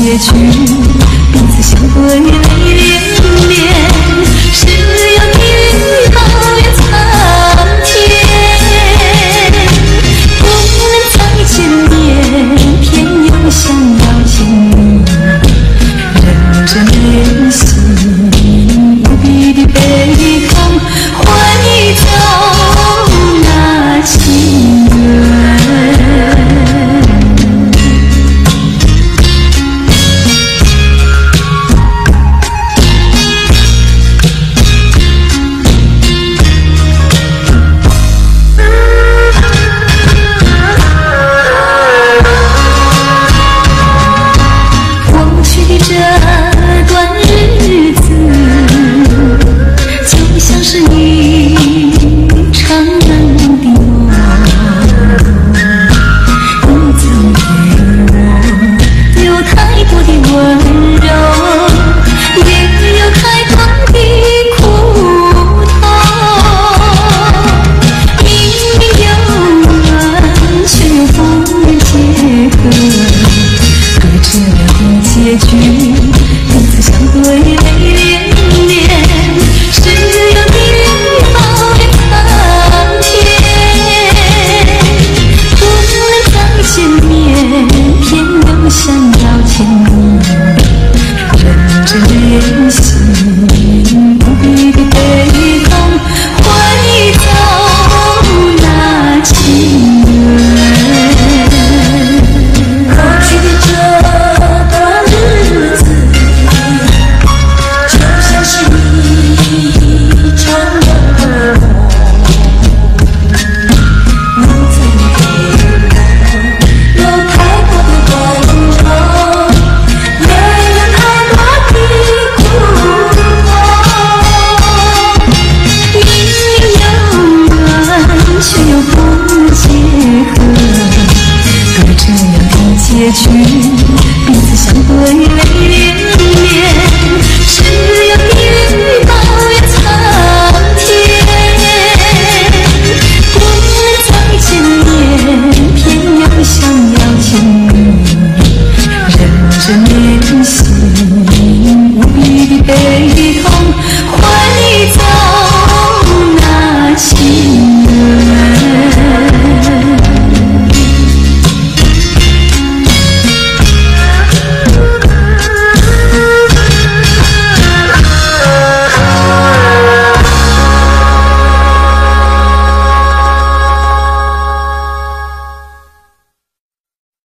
结局彼此相对为了想要牵结局，彼此相对。